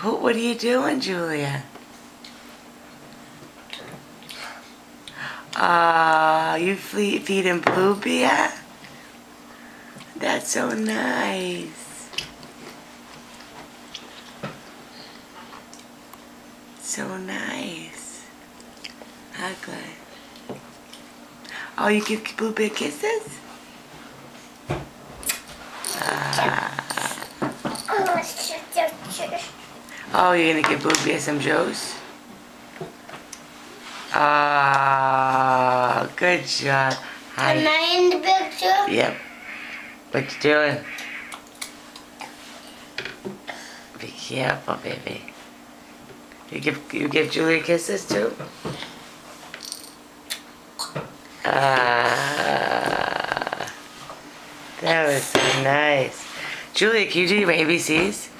Who, what are you doing, Julia? Uh, you feed, feeding Blue Bear? That's so nice. So nice. How good. Oh, you give Blue kisses? Oh, you're gonna give Blue Bear some juice? Ah, oh, good job. Hi. Am I in the picture? Yep. What you doing? Be careful, baby. You give you give Julia kisses too? Ah, that was so nice. Julia, can you do your ABCs?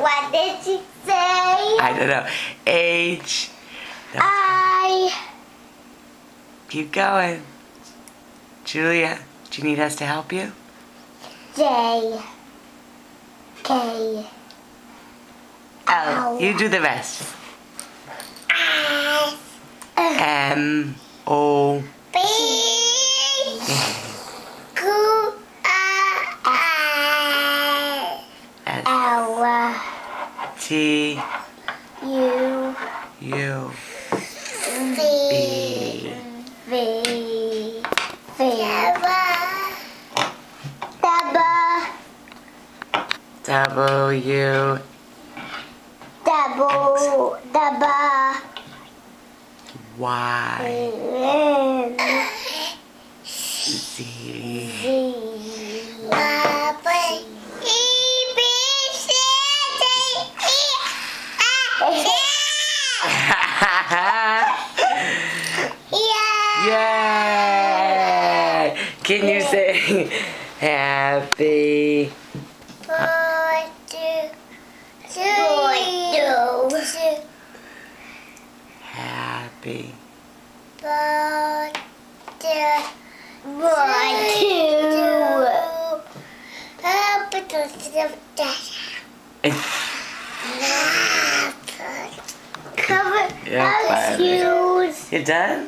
What did she say? I don't know. H. I. Keep going. Julia, do you need us to help you? J. K. L. You do the rest. S. M. O. T U U V V V W double double. Y Z Yay! Can you say happy? Oh. Birthday to you. Happy. Birthday to you. Happy birthday. Cover yeah, shoes. You done?